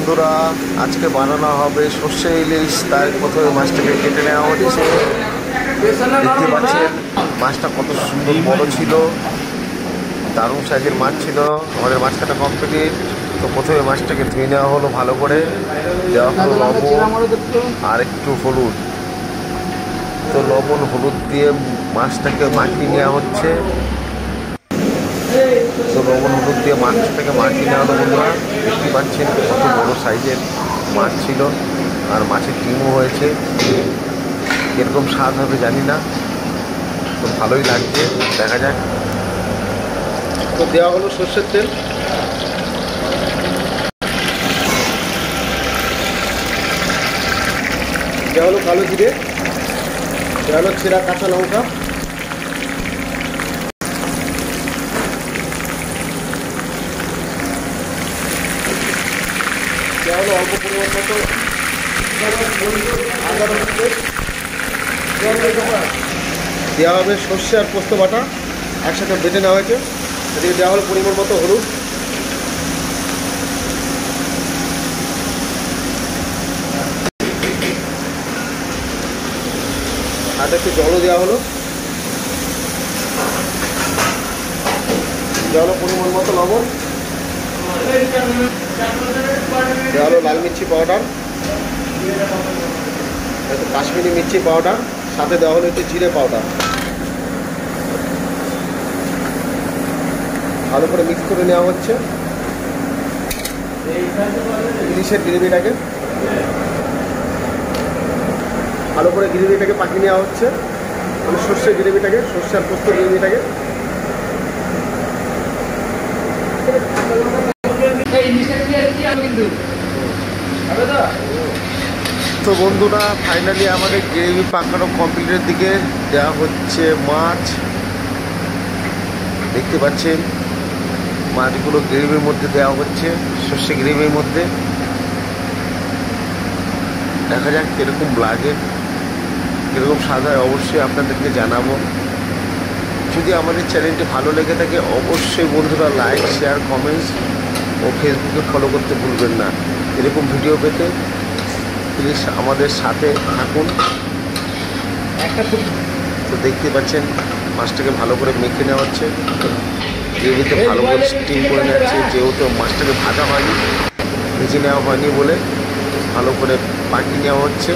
বন্ধুরা, আজকে বানানো হবে সর্ষে ইলিশ। তাই প্রথমে মাছটাকে কেটে নেওয়া হচ্ছে। দেখতে পাচ্ছেন, মাছটা কত সুন্দর বড় ছিল। দারুণ সাইজের মাছ ছিল। আমাদের মাছ কাটা কমপ্লিট তো প্রথমে মাছটাকে ধুয়ে নেওয়া হলো ভালো করে। দেওয়া হলো লবণ আর একটু হলুদ। তো লবণ, হলুদ দিয়ে মাছটাকে মাখিয়ে নেওয়া হচ্ছে। তো লবণ হলুদ দিয়ে মাছটাকে মাখিয়ে নেওয়া হলো বন্ধুরা দেখতে পাচ্ছেন কত বড়ো সাইজের মাছ ছিল, আর মাছের ডিমও হয়েছে। কীরকম স্বাদ হবে জানি না, তো ভালোই লাগছে, দেখা যাক। তো দেওয়া হলো সর্ষের তেল। দেওয়া হলো কালো জিরে, দেওয়া হলো ছেঁড়া কাঁচা লঙ্কা। অল্প পরিমাণ মতো দেওয়া হবে সর্ষে আর পোস্ত বাটা, একসাথে বেটে নেওয়া হয়েছে। এদিকে দেওয়া হলো পরিমাণ মতো হলুদ। আর একটু জলও দেওয়া হলো। হলো পরিমাণ মতো লবণ। দেওয়া হলো লাল মির্চি পাউডার কাশ্মীরি মির্চি পাউডার, সাথে দেওয়া হলো একটু জিরে পাউডার। ভালো করে মিক্স করে নেওয়া হচ্ছে। ইলিশের গ্রেভিটাকে। ভালো করে গ্রেভিটাকে পাকিয়ে নেওয়া হচ্ছে। মানে সর্ষের গ্রেভিটাকে সর্ষে আর পোস্ত গ্রেভিটাকে। তো বন্ধুরা ফাইনালি আমাদের গ্রেভি পাকানো কমপ্লিটের দিকে দেওয়া হচ্ছে মাছ। দেখতে পাচ্ছেন, মাছগুলো গ্রেভির মধ্যে দেওয়া হচ্ছে, সর্ষে গ্রেভির মধ্যে। দেখা যাক কীরকম লাগে, কীরকম স্বাদ হয়, অবশ্যই আপনাদেরকে জানাব। যদি আমাদের চ্যানেলটি ভালো লেগে থাকে, অবশ্যই বন্ধুরা লাইক শেয়ার কমেন্টস ও ফেসবুকে ফলো করতে ভুলবেন না। এরকম ভিডিও পেতে প্লিজ আমাদের সাথে থাকুন। তো দেখতে পাচ্ছেন মাছটাকে ভালো করে মেখে নেওয়া হচ্ছে। গ্রেভিতে ভালো করে স্টিম করে নেওয়া হচ্ছে যেহেতু মাছটাকে ভাজা হয়নি ভেজে নেওয়া হয়নি বলে ভালো করে পাকিয়ে নেওয়া হচ্ছে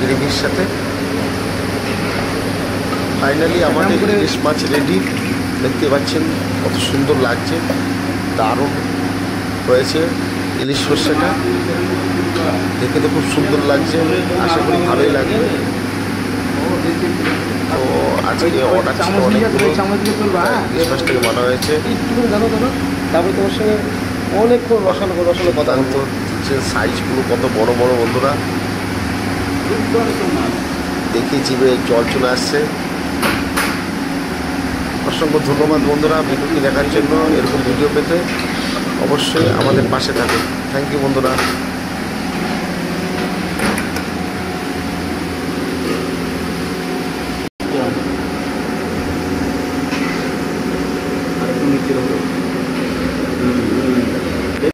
গ্রেভির সাথে। ফাইনালি আমাদের ইলিশ মাছ রেডি দেখতে পাচ্ছেন কত সুন্দর লাগছে দারুণ। হয়েছে ইলিশ সর্ষেটা। দেখে তো খুব সুন্দর লাগছে আশা করি ভালোই লাগবে। তো আজকে অর্ডার ছিল অনেকগুলো। ইলিশ মাছটাকে বানা হয়েছে। তারপরে তোমার সঙ্গে অনেকক্ষণ রসালো রসালো কথা দারুণ তো যে সাইজগুলো কত বড় বড় বন্ধুরা। দেখে জিভে জল চলে আসছে। অসংখ্য ধন্যবাদ বন্ধুরা ভিডিওটি দেখার জন্য এরকম ভিডিও পেতে। অবশ্যই আমাদের পাশে থাকে থ্যাংক ইউ বন্ধুরা।